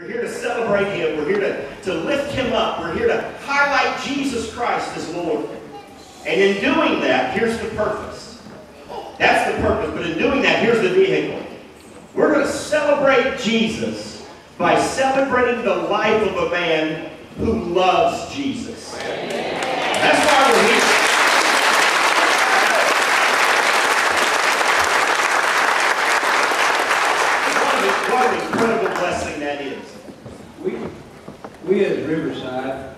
We're here to celebrate Him. We're here to, to lift Him up. We're here to highlight Jesus Christ as Lord. And in doing that, here's the purpose. That's the purpose. But in doing that, here's the vehicle. We're going to celebrate Jesus by celebrating the life of a man who loves Jesus. That's why we're here. What an incredible blessing that is. We, we as Riverside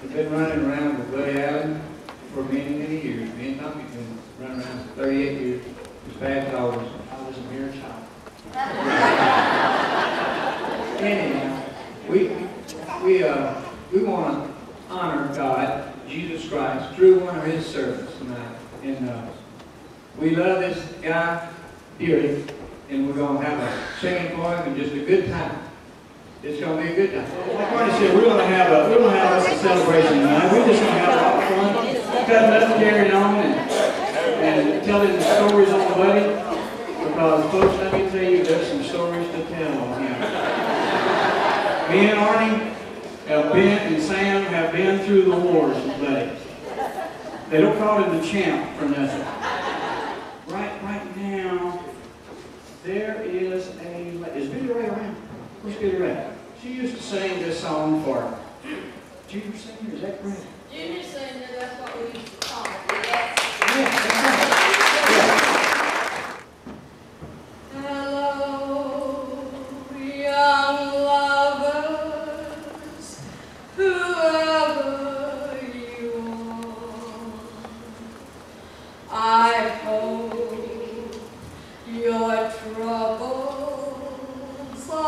have been running around with Buddy Allen for many, many years. Me and Tommy have been running around for 38 years. This past I was, I was a mere child. Anyhow, we, we, uh, we want to honor God, Jesus Christ, through one of his servants tonight. And uh, we love this guy dearly, and we're going to have a singing him and just a good time. It's going to be a good time. Like Marty said, we're going to have a, we're going to have a celebration tonight. We're just going to have a lot of fun. Got nothing carrying on and, and telling the stories on the wedding. Because folks, let me tell you, there's some stories to tell on him. Me and Arnie have been, and Sam have been through the wars with Buddy. They don't call him the champ for nothing. Right, right now, there is a, is Billy Ray around? Where's Billy Ray? She used to sing this song for junior senior, is that correct? Junior senior, that's what we used to call it. Yeah,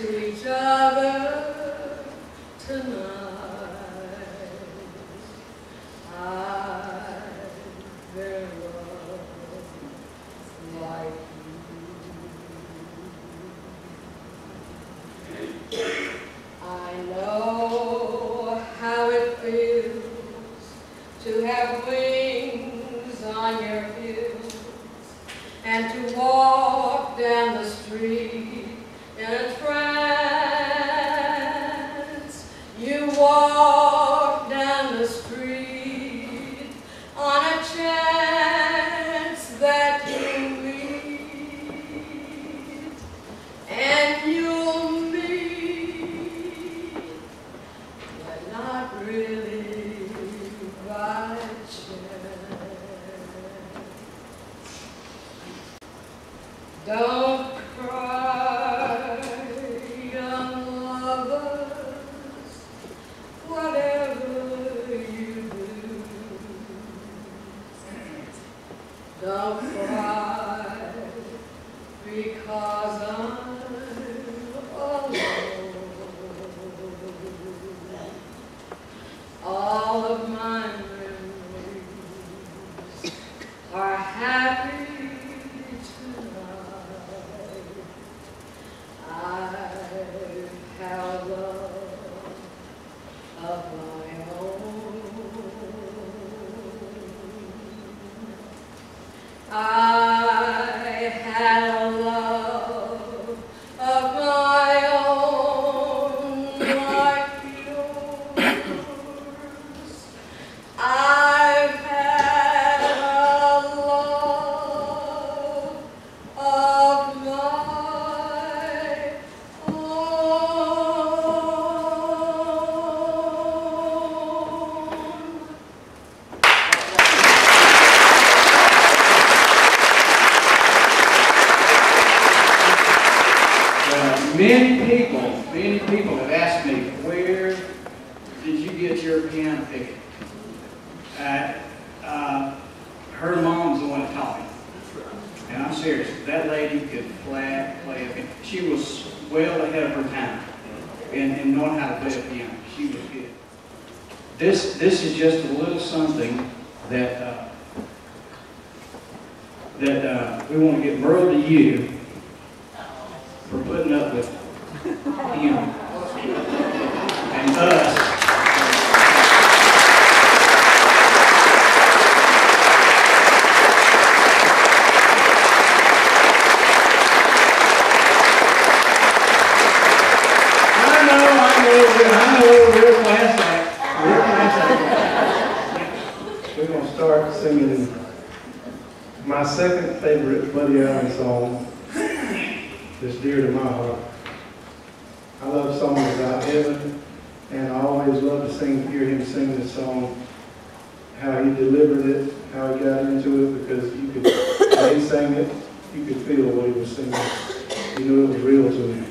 to each other tonight. second favorite Buddy Allen song that's dear to my heart. I love songs about heaven, and I always love to sing, hear him sing this song, how he delivered it, how he got into it, because you could, when he sang it, you could feel what he was singing. You knew it was real to him.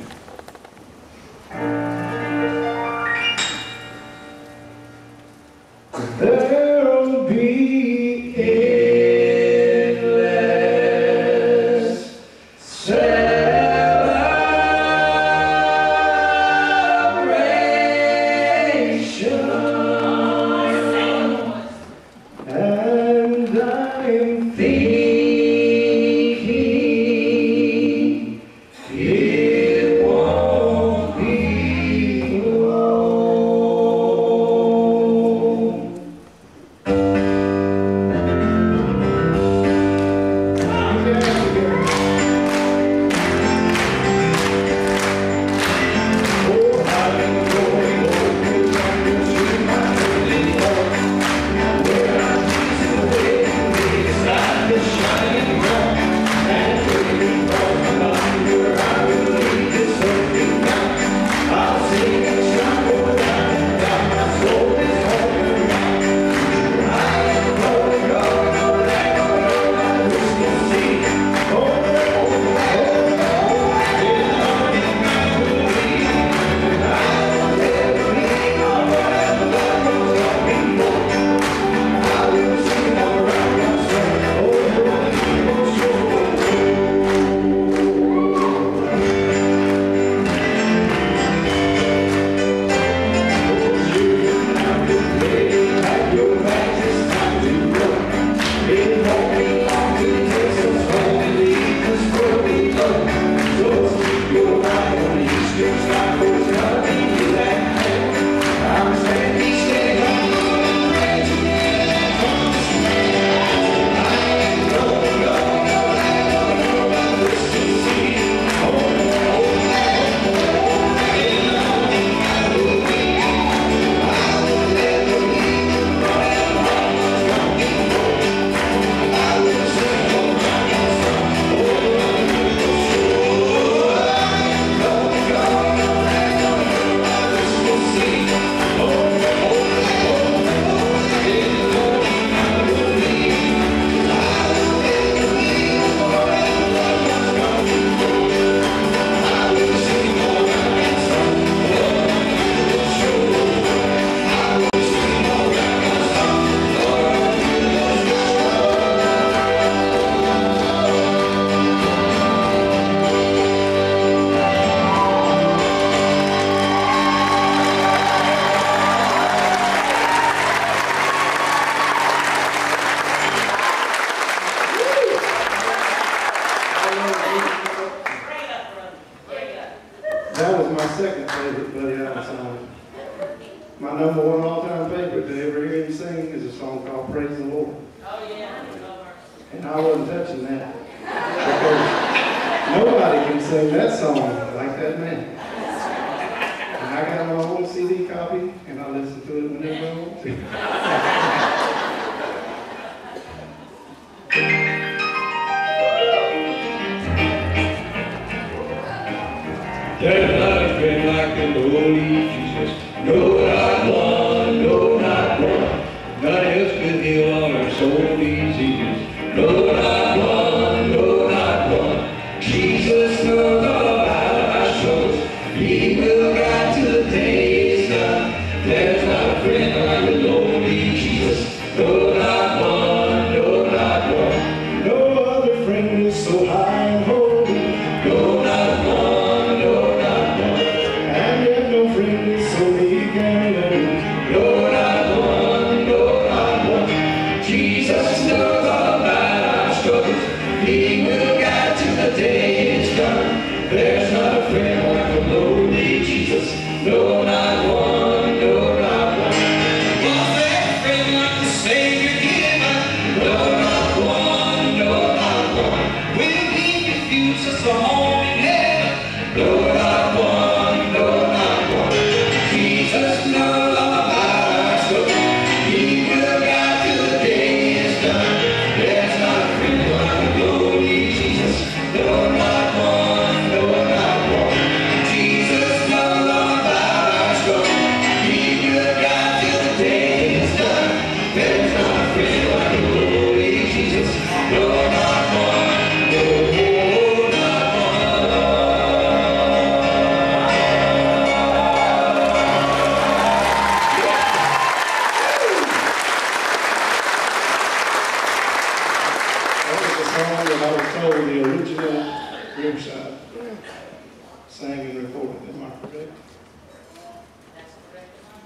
sang and recorded. Am I correct?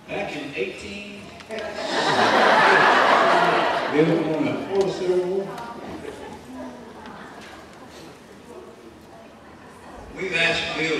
Back in 18... they were the War. We've asked Bill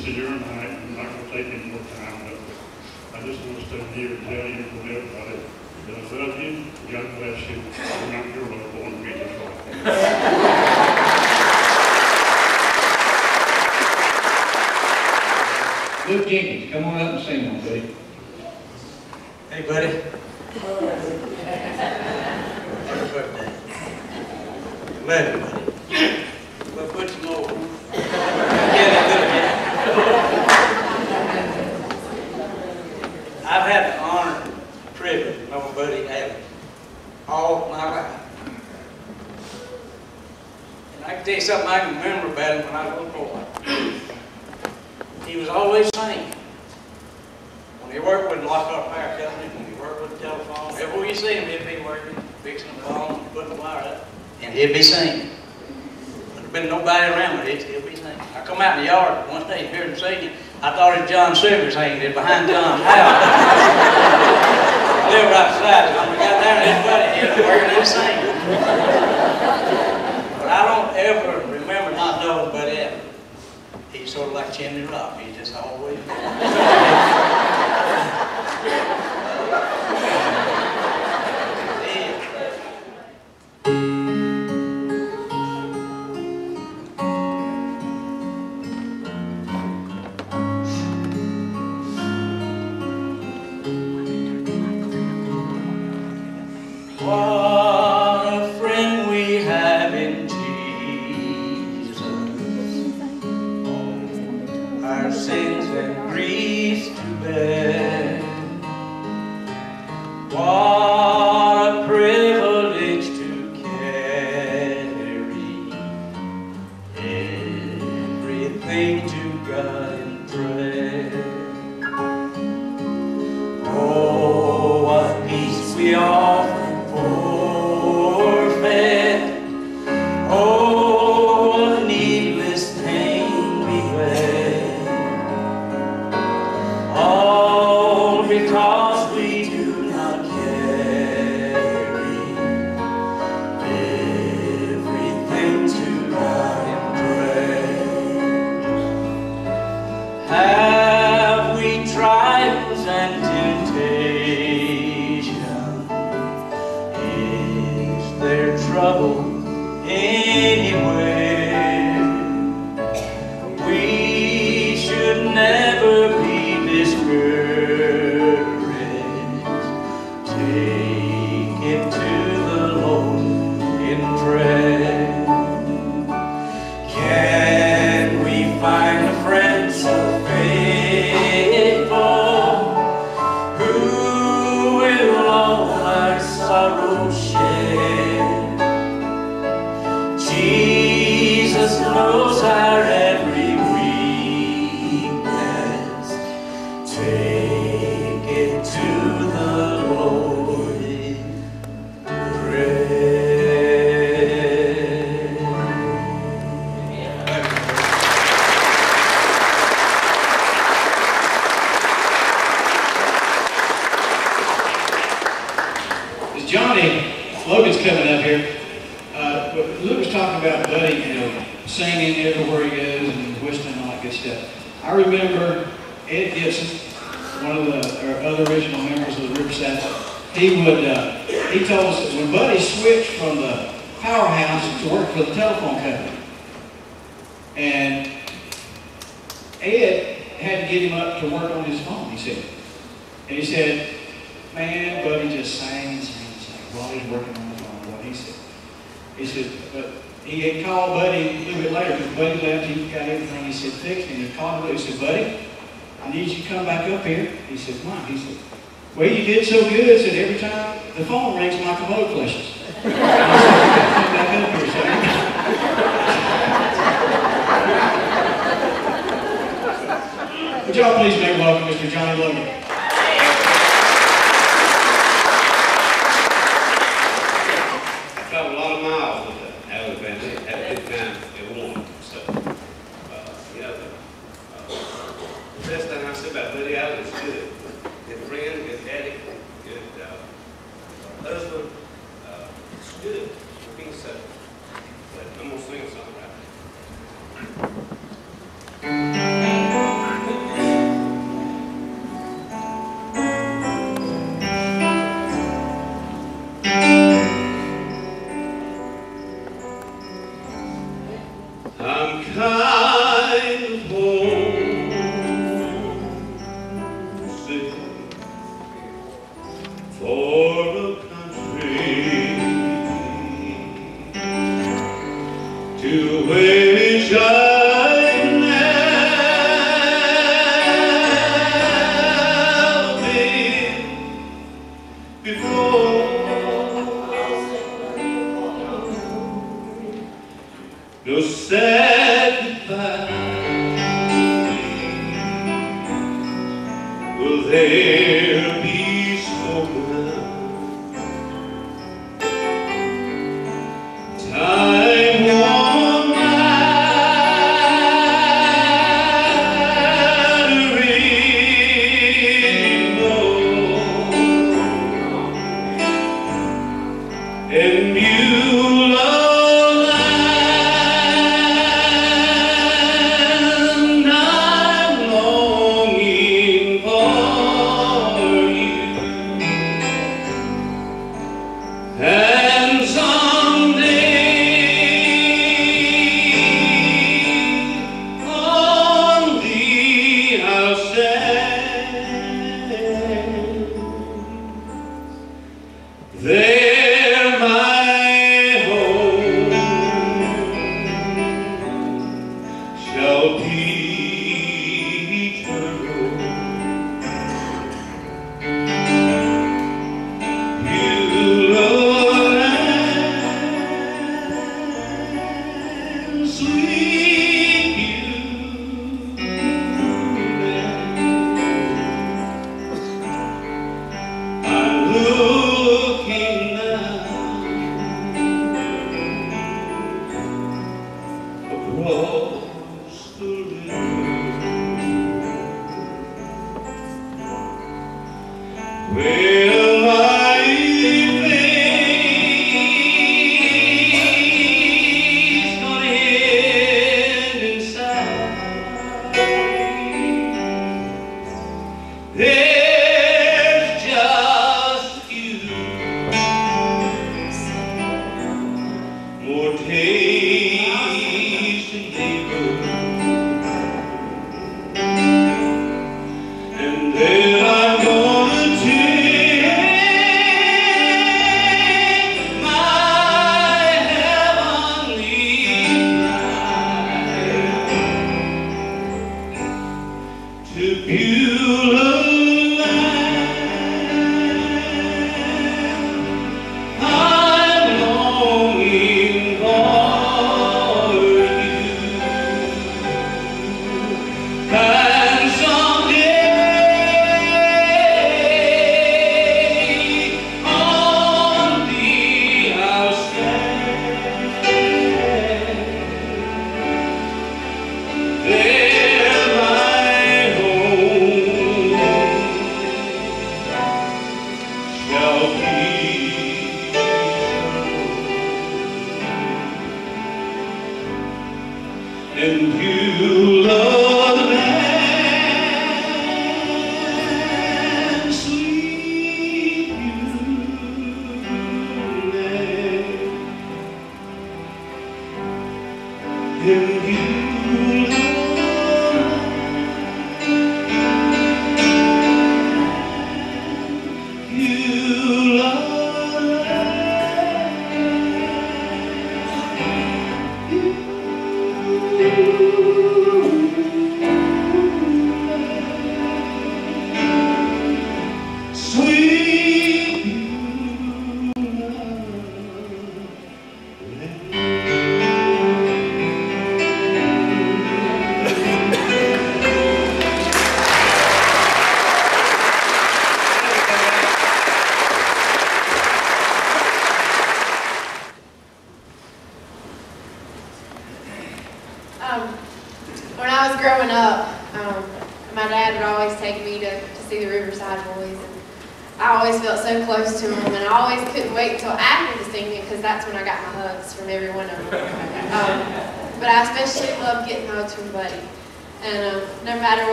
Mr. here I, am not going to take any more time. But I just want to stand here and tell you and everybody that I love you. God bless you. And I'm your. Luke Jenkins, come on up and sing one, buddy. Hey, buddy. Happy birthday.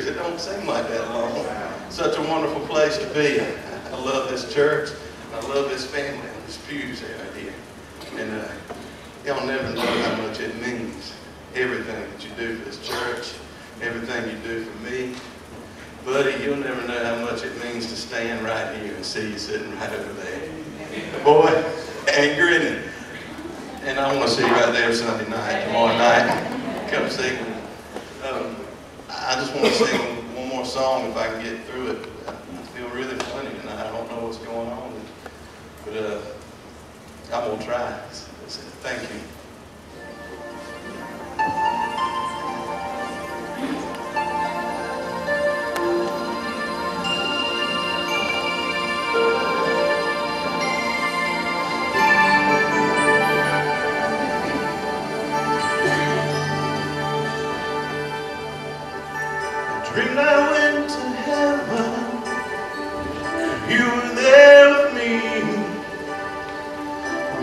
Years. It don't seem like that long. Such a wonderful place to be. I love this church. I love this family and this pews out here. And uh, y'all never know how much it means. Everything that you do for this church, everything you do for me. Buddy, you'll never know how much it means to stand right here and see you sitting right over there. Boy, and grinning. And I want to see you right there Sunday night, tomorrow night. Come see Um, I just want to sing one more song if I can get through it. I feel really funny tonight. I don't know what's going on. But uh, I'm going to try. Thank you.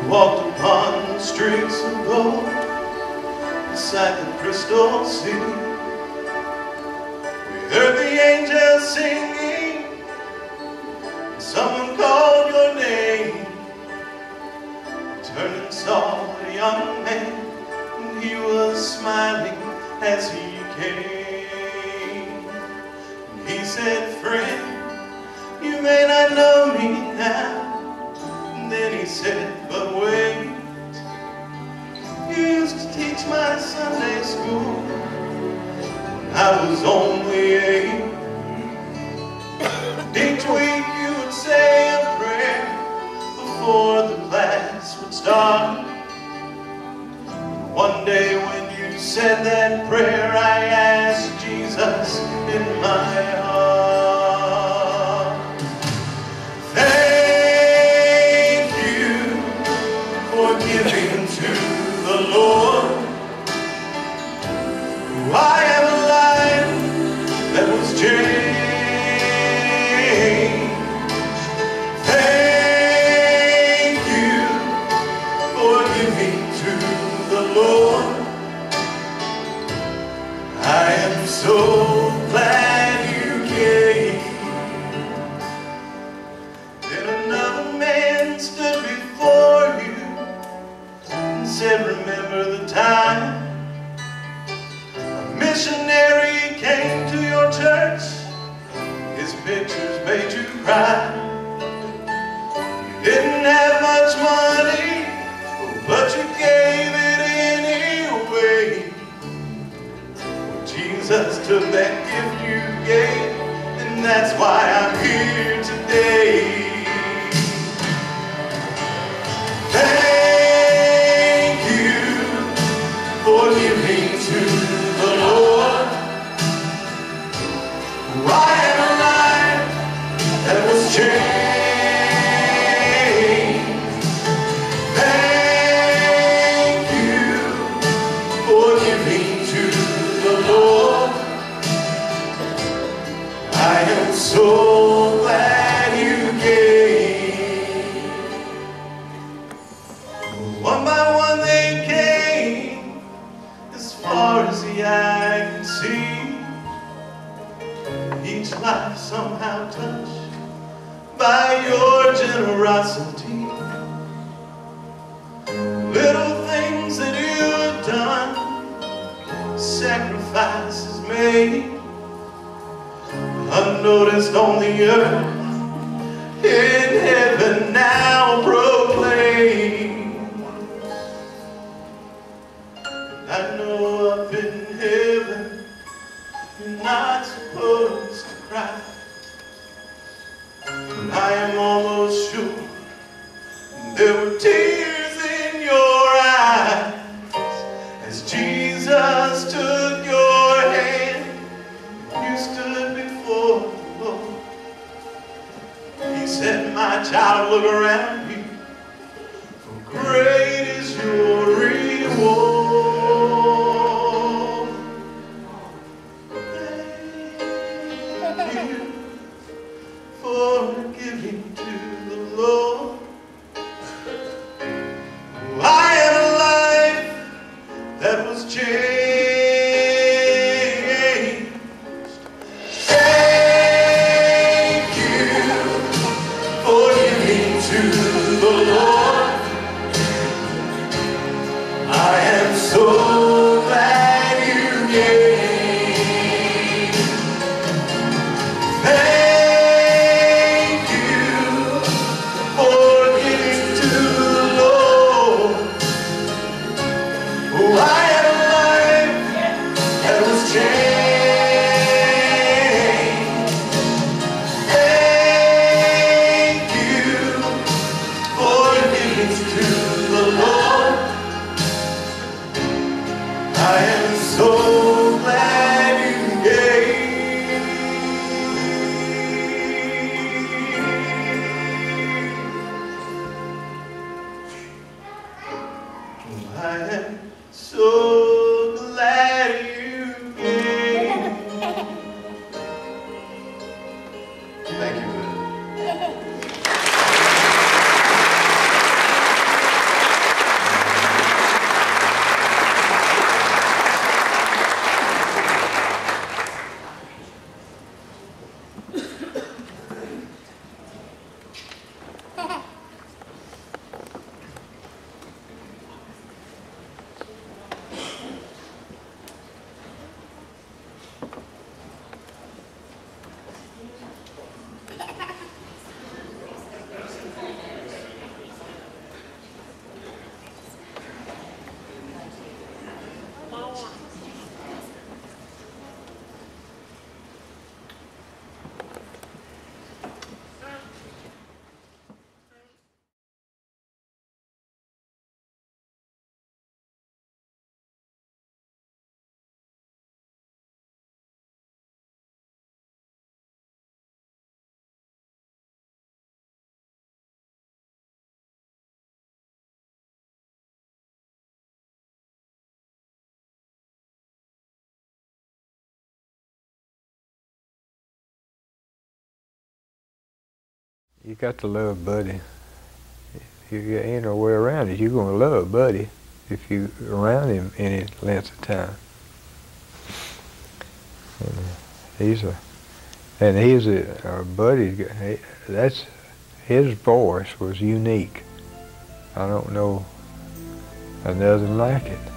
Walked upon the streets of gold beside the crystal sea. We heard the angels singing. And someone called your name. We turned and saw a young man, and he was smiling as he came. And He said, friend, you may not know me now. And then he said, but wait. You used to teach my Sunday school when I was only eight. Each week you would say a prayer before the class would start. One day when you said that prayer, I asked Jesus in my heart. church, his pictures made you cry. You didn't have much money, but you gave it anyway. Jesus took that gift you gave, and that's why I'm here today. I am so You got to love Buddy. You ain't no way around it. You're going to love Buddy if you around him any length of time. And he's a, and he's a, a buddy. That's his voice was unique. I don't know another like it.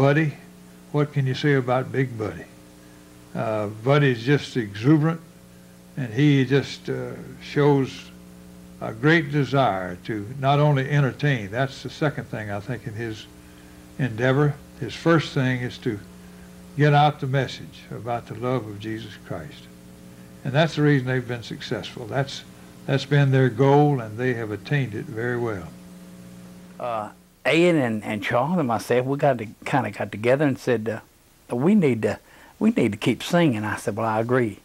Buddy. What can you say about Big Buddy? Uh, Buddy's just exuberant, and he just uh, shows a great desire to not only entertain, that's the second thing I think in his endeavor. His first thing is to get out the message about the love of Jesus Christ. And that's the reason they've been successful. That's, that's been their goal, and they have attained it very well. Uh, Ed and, and Charles and myself, we got to kind of got together and said, uh, we need to we need to keep singing. I said, well, I agree.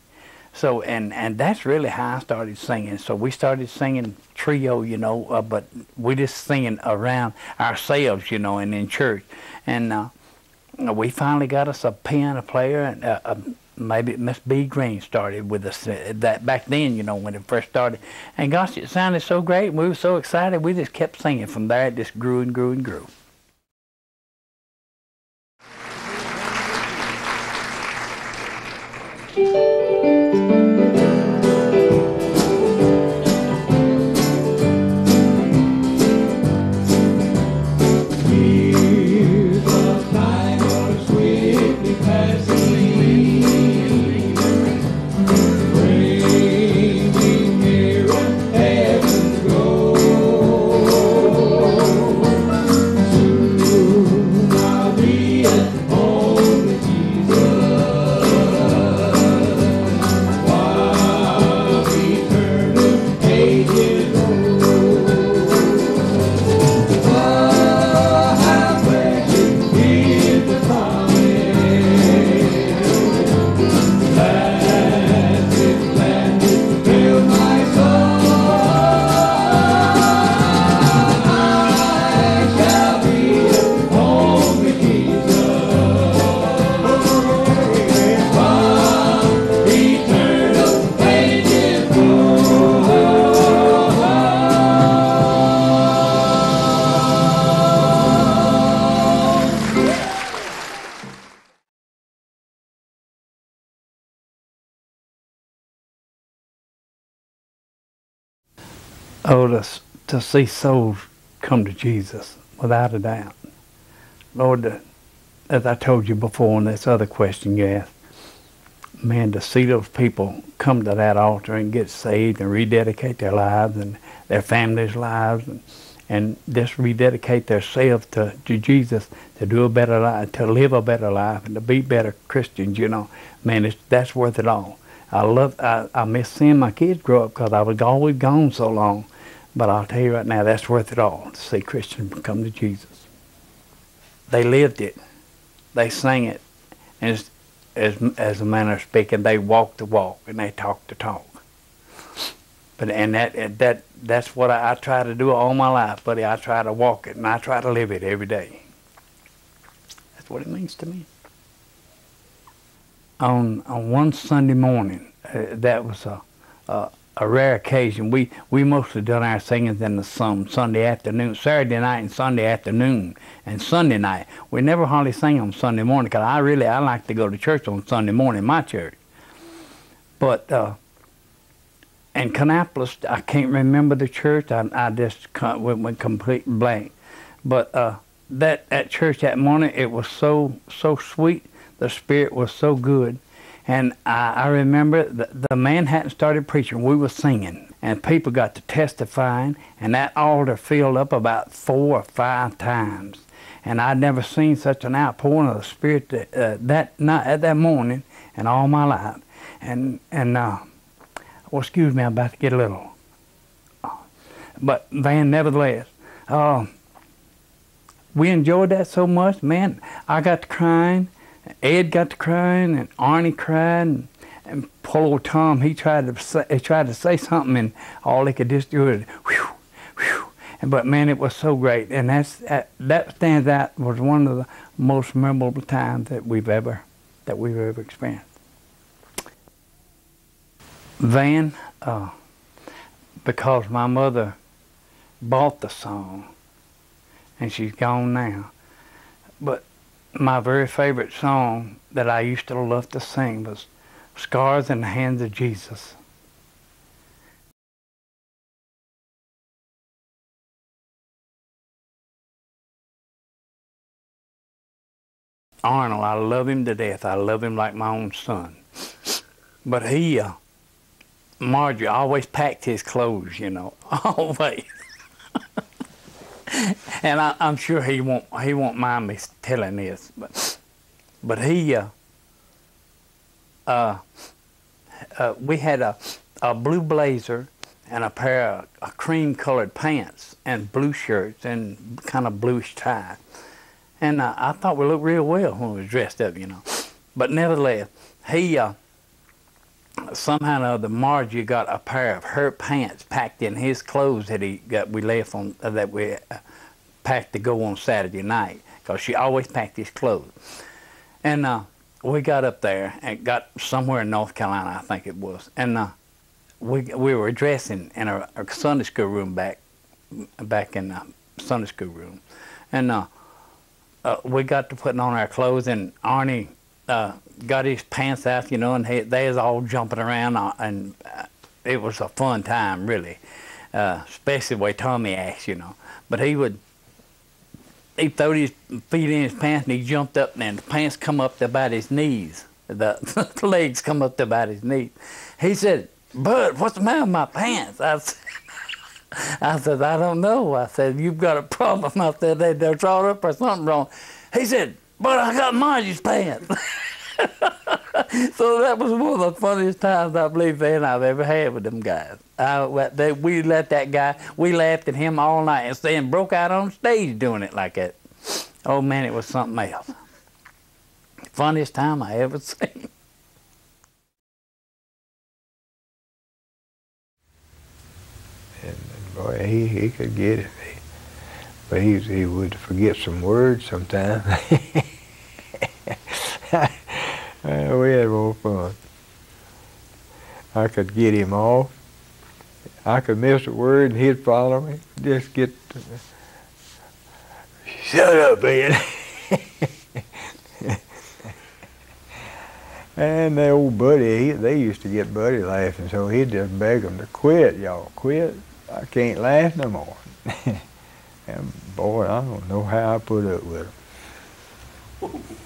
So and and that's really how I started singing. So we started singing trio, you know, uh, but we just singing around ourselves, you know, and in church. And uh, we finally got us a piano player, and uh, maybe Miss B Green started with us uh, that back then, you know, when it first started. And gosh, it sounded so great. We were so excited. We just kept singing. From there, it just grew and grew and grew. Oh, to, to see souls come to Jesus, without a doubt. Lord, uh, as I told you before in this other question you asked, man, to see those people come to that altar and get saved and rededicate their lives and their families' lives and, and just rededicate themselves to, to Jesus to do a better life, to live a better life and to be better Christians, you know, man, that's worth it all. I love, I, I miss seeing my kids grow up because I was always gone so long. But I'll tell you right now, that's worth it all to see Christians come to Jesus. They lived it. They sang it. And as, as, as a manner of speaking, they walked the walk and they talked the talk. But and that that that's what I, I try to do all my life, buddy. I try to walk it and I try to live it every day. That's what it means to me. On on one Sunday morning, uh, that was a, a a rare occasion. We we mostly done our singings in the some Sunday afternoon, Saturday night and Sunday afternoon, and Sunday night. We never hardly sing on Sunday morning because I really I like to go to church on Sunday morning, my church. But uh, in Kannapolis, I can't remember the church. I, I just went, went complete blank. But uh, that at church that morning, it was so so sweet. The spirit was so good and I, I remember the, the man hadn't started preaching. We were singing, and people got to testifying, and that altar filled up about four or five times. And I'd never seen such an outpouring of the Spirit that, uh, that night, at that morning in all my life. And and uh, well, excuse me, I'm about to get a little. But Van, nevertheless, uh, we enjoyed that so much, man. I got to crying Ed got to crying, and Arnie cried, and, and poor old Tom, he tried to say, he tried to say something, and all he could just do is, whew, whew. But man, it was so great, and that's that, that stands out was one of the most memorable times that we've ever that we've ever experienced. Van, uh, because my mother bought the song, and she's gone now, but my very favorite song that I used to love to sing was Scars in the Hands of Jesus. Arnold, I love him to death. I love him like my own son. But he, uh, Marjorie always packed his clothes, you know, always. and I, I'm sure he won't he won't mind me telling this, but but he uh, uh, uh, we had a a blue blazer and a pair of, cream colored pants and blue shirts and kind of bluish tie, and I thought we looked real well when we was dressed up, you know. But nevertheless, he uh, somehow or other Margie got a pair of her pants packed in his clothes that he got we left on uh, that we uh, packed to go on Saturday night because she always packed his clothes. And uh, we got up there and got somewhere in North Carolina, I think it was, and uh, we we were dressing in our, our Sunday school room back back in the Sunday school room, and uh, uh, we got to putting on our clothes, and Arnie uh, got his pants out, you know, and he, they was all jumping around, uh, and uh, it was a fun time, really, uh, especially the way Tommy acts, you know. But he would, he threw his feet in his pants, and he jumped up, and the pants come up to about his knees. The, the legs come up to about his knees. He said, Bud, what's the matter with my pants? I said, I said, I don't know. I said, you've got a problem. I said, they, they're drawn up or something wrong. He said, but I got Margie's pants. so that was one of the funniest times I believe then I've ever had with them guys. I, they, we let that guy, we laughed at him all night and then broke out on stage doing it like that. Oh man, it was something else. Funniest time I ever seen. And boy, he, he could get it. But he, he would forget some words sometimes. We had more fun. I could get him off. I could miss a word and he'd follow me. Just get. Shut up, man. and the old buddy, he, they used to get Buddy laughing, so he'd just beg them to quit, y'all, quit. I can't laugh no more. and boy, I don't know how I put up with them.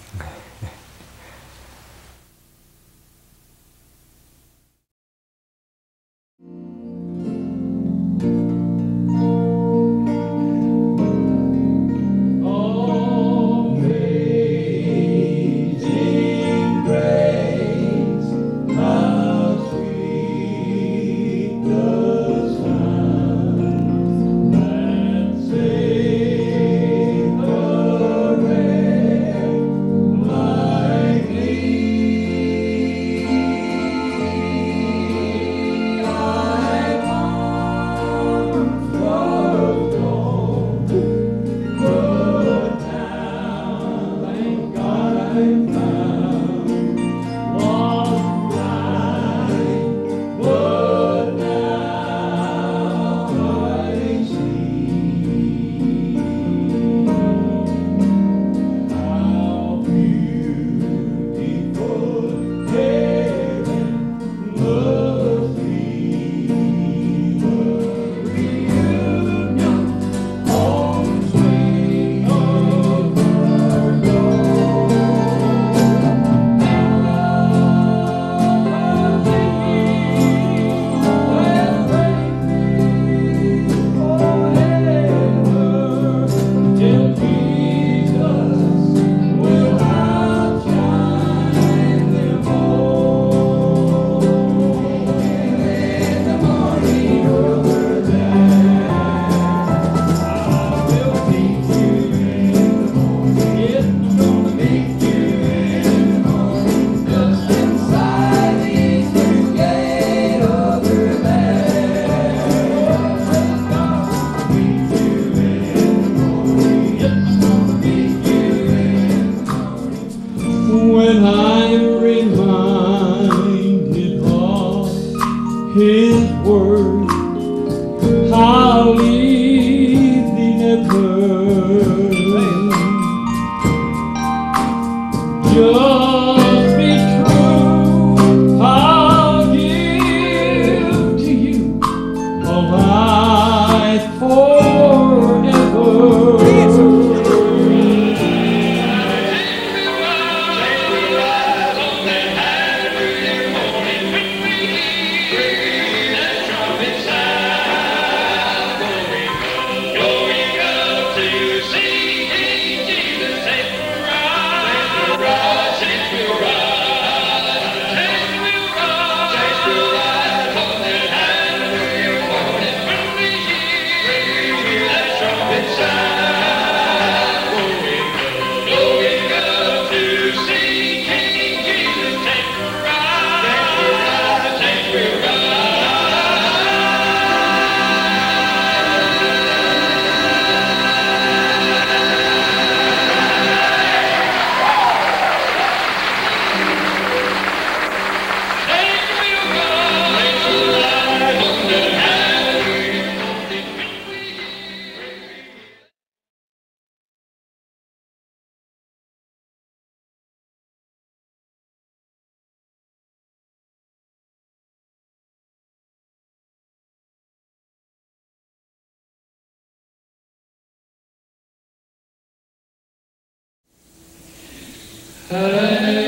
Hey.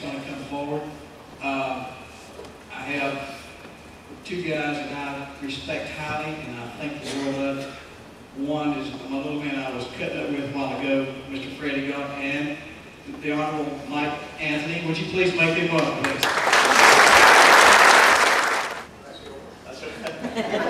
going to come forward. Uh, I have two guys that I respect highly and I thank the Lord of. One is my little man I was cutting up with a while ago, Mr. Freddie Young, and the Honorable Mike Anthony. Would you please make the welcome, please?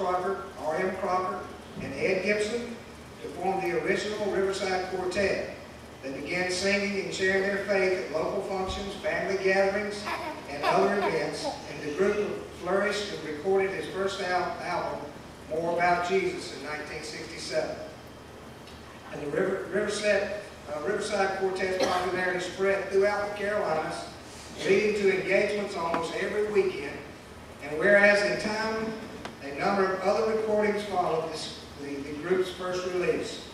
Crocker, R.M. Crocker, and Ed Gibson to form the original Riverside Quartet. They began singing and sharing their faith at local functions, family gatherings, and other events, and the group flourished and recorded his first al- album, More About Jesus, in 1967. And the River, Riverside, uh, Riverside Quartet's popularity spread throughout the Carolinas, leading to engagements almost every weekend. And whereas in time, number of other recordings followed this, the, the group's first release.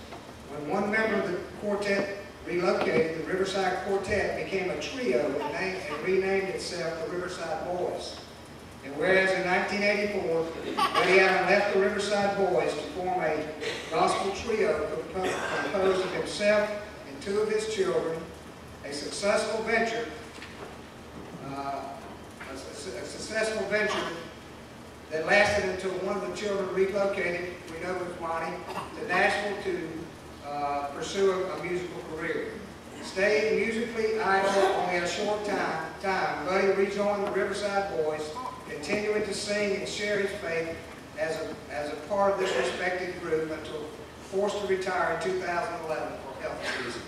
When one member of the quartet relocated, the Riverside Quartet became a trio and, named, and renamed itself the Riverside Boys. And whereas in 1984, Buddy Allen left the Riverside Boys to form a gospel trio composed of himself and two of his children, a successful venture, uh, a, a successful venture that lasted until one of the children relocated, we know it was Monty, to Nashville to uh, pursue a, musical career. Staying musically idle only a short time, time, Buddy rejoined the Riverside Boys, continuing to sing and share his faith as a, as a part of this respected group until forced to retire in 2011 for health reasons.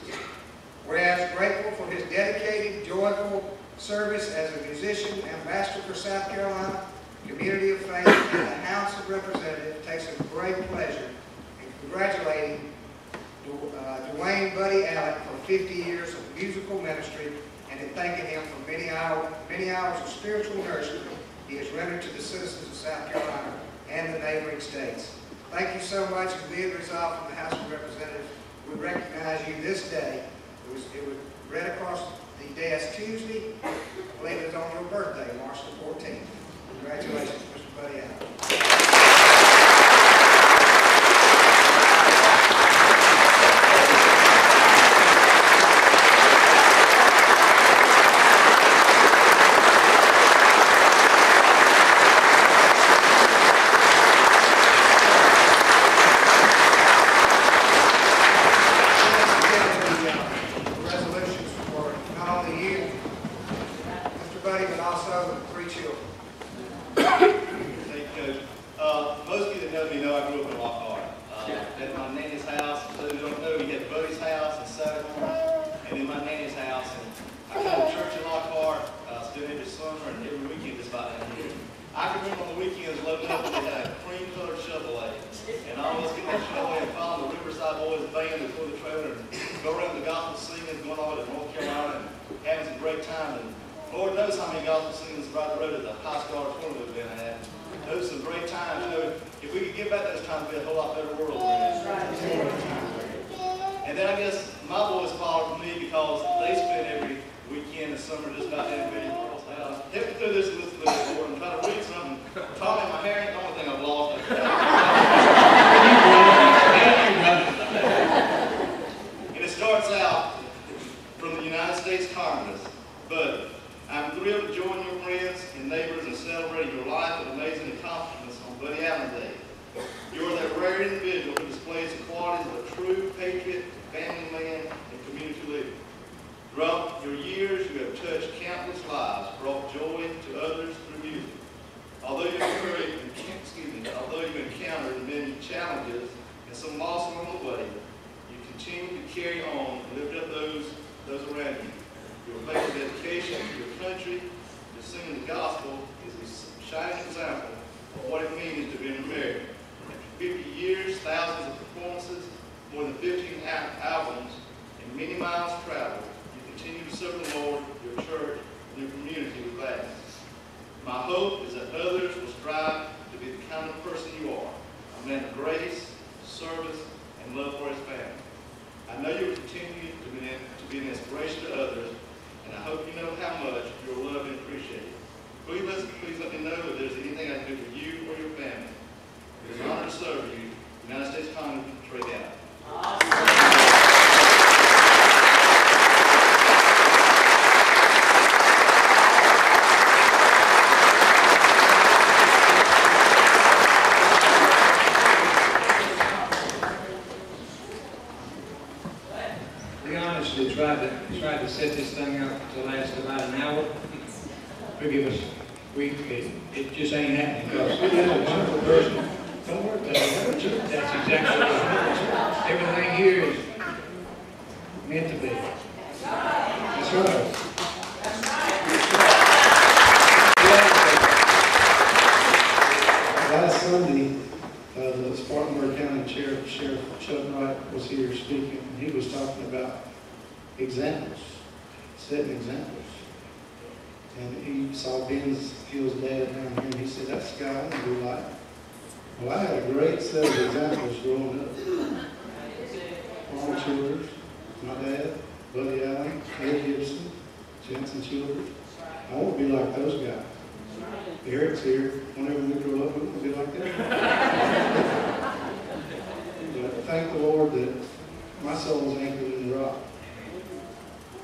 Whereas grateful for his dedicated, joyful service as a musician, and ambassador for South Carolina, community of faith, and the House of Representatives, takes a great pleasure in congratulating uh, Dwayne Buddy Allen for 50 years of musical ministry and in thanking him for many hours, many hours of spiritual nourishment he has rendered to the citizens of South Carolina and the neighboring states. Thank you so much, and be it resolved from the House of Representatives, we recognize you this day. It was, it was read across the desk Tuesday. I believe on your birthday, March the 14th. Congratulations, Mr. Buddy Allen. resolutions for not only you, Mr. Buddy, but also the three children. Thank you, Coach. Uh, most of you that know me know I grew up in Lockhart. Uh, at my nanny's house, those who don't know, we had Buddy's house in Sagamore, and then my nanny's house. And I come to church in Lockhart, uh, spend every summer and every weekend just about down here. I can remember on the weekends loading up, we had a cream colored Chevrolet. And all of us get that Chevrolet and follow the Riverside Boys band and pull the trailer and go around the gospel singing, going all the way to North Carolina and having some great time. And Lord knows how many gospel singers right the road at the high school auditorium we've been at. Those are some great times. You know, if we could get back those times, it'd be a whole lot better world. And then I guess my boys followed me because they spend every weekend and summer just about down video girls'. Help me through this list a little bit, Lord, and try to read something. Tommy, my hair ain't the only thing I've lost. and it starts out from the United States Congress. But I'm thrilled to join your friends and neighbors in celebrating your life and amazing accomplishments on Buddy Allen Day. You are that rare individual who the a true patriot, family man, and community leader. Throughout your years, you have touched countless lives, brought joy to others through music. Although you excuse although you encountered many challenges and some loss along the way, you continue to carry on and lift up those those around you. Your faith and dedication to your country, singing the gospel, is a shining example of what it means to be an American. After 50 years, thousands of performances, more than 15 al- albums, and many miles traveled, you continue to serve the Lord, your church, and your community with that. My hope is that others will strive to be the kind of person you are, a man of grace, service, and love for his family. I know you will continue to be, an, to be an inspiration to others, and I hope you know how much you are loved and appreciated. Please please let me know if there's anything I can do for you or your family. Is an honor to serve you, United States Congressman Trey. We honestly tried to, tried to set this thing up to last about an hour. Forgive us, we, it, it just ain't happening because we have a wonderful person. Don't that's exactly right. Everything here is meant to be. That's right. Last Sunday, uh, the Spartanburg County Sheriff, Sheriff Chuck Wright was here speaking, and he was talking about examples, setting examples. And he saw Ben's, Hill's dad down here, and he said, that's the guy I want to be like. Well, I had a great set of examples growing up. Paul Childers, my dad, Buddy Allen, Ed Gibson, Jensen Childers. I want to be like those guys. Eric's here. Whenever we grow up, we want to be like that. but thank the Lord that my soul is anchored in the rock.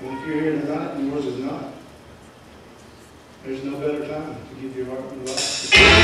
And if you're here tonight and yours is not, there's no better time to give your heart to the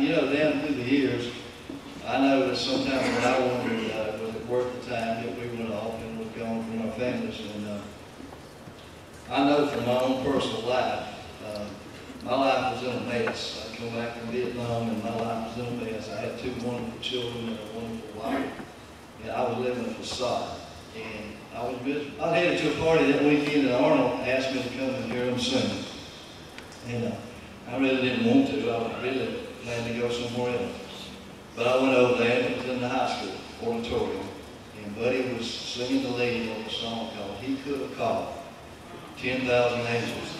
you know, down through the years, I know that sometimes when I wondered, uh, was it worth the time that we went off and was gone from our families, and uh, I know from my own personal life, uh, my life was in a mess. I come back from Vietnam and my life was in a mess. I had two wonderful children and a wonderful wife. And I was living a facade. And I was miserable. I headed to a party that weekend and Arnold asked me to come and hear him sing. And uh, I really didn't want to. I was really planning to go somewhere else. But I went over there and it was in the high school auditorium. And Buddy was singing the lead of a song called He Could Have Called 10,000 Angels.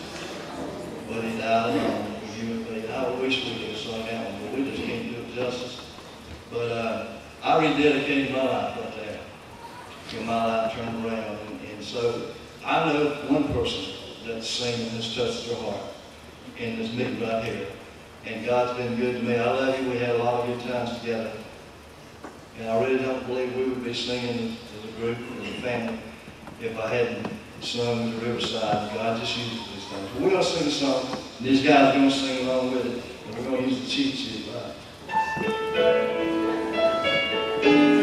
But he died alone. And. I wish we could have sung that one, but we just can't do it justice. But uh, I rededicated my life right there. And my life turned around. And, and so I know one person that's singing has touched their heart in this meeting right here. And God's been good to me. I love you. We had a lot of good times together. And I really don't believe we would be singing as a group, as a family, if I hadn't sung the Riverside. God just uses these things. We're going to sing a song. These guys are going to sing along with it. And we're going to use the cheat sheet. Right?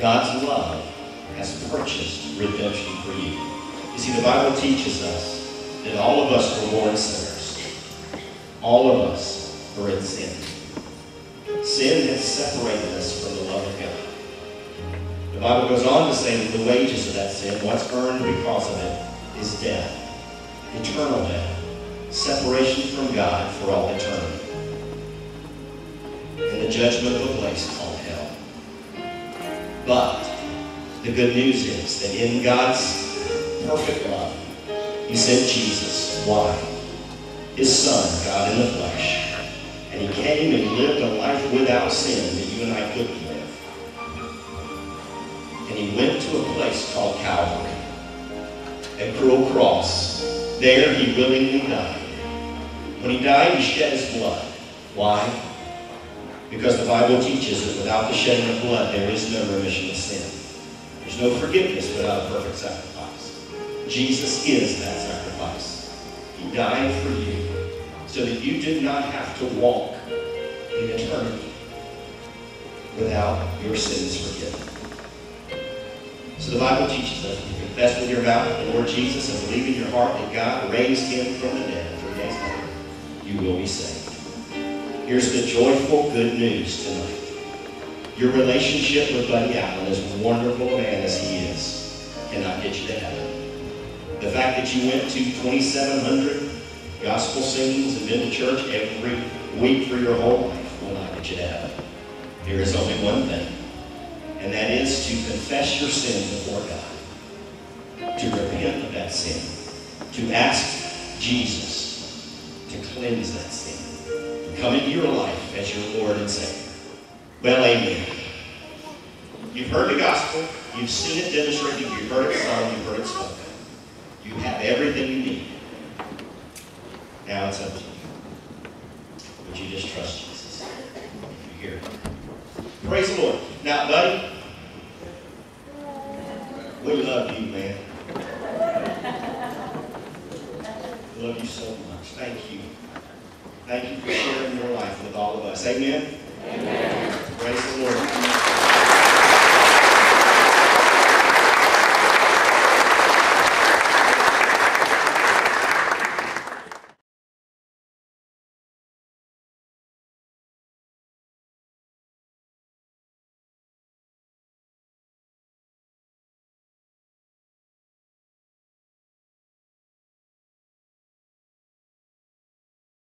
God's love has purchased redemption for you. You see, the Bible teaches us that all of us were born sinners. All of us are in sin. Sin has separated us from the love of God. The Bible goes on to say that the wages of that sin, what's earned because of it, is death. Eternal death. Separation from God for all eternity. And the judgment of a place called. But the good news is that in God's perfect love, He sent Jesus. Why? His Son, God in the flesh. And He came and lived a life without sin that you and I couldn't live. And He went to a place called Calvary, a cruel cross. There He willingly died. When He died, He shed His blood. Why? Because the Bible teaches that without the shedding of blood, there is no remission of sin. There's no forgiveness without a perfect sacrifice. Jesus is that sacrifice. He died for you so that you did not have to walk in eternity without your sins forgiven. So the Bible teaches us, confess with your mouth the Lord Jesus and believe in your heart that God raised him from the dead three days you will be saved. Here's the joyful good news tonight. Your relationship with Buddy Allen, as wonderful a man as he is, cannot get you to heaven. The fact that you went to 2,700 gospel singings and been to church every week for your whole life will not get you to heaven. There is only one thing, and that is to confess your sin before God, to repent of that sin, to ask Jesus to cleanse that sin, come into your life as your Lord and Savior. Well, amen. You've heard the gospel, you've seen it demonstrated, you've heard it sung, you've heard it spoken. You have everything you need. Now it's up to you. Would you just trust Jesus? You're here. Praise the Lord. Now, buddy, we love you, man. Love you so much. Thank you. Thank you for sharing your life with all of us. Amen? Amen. Praise the Lord.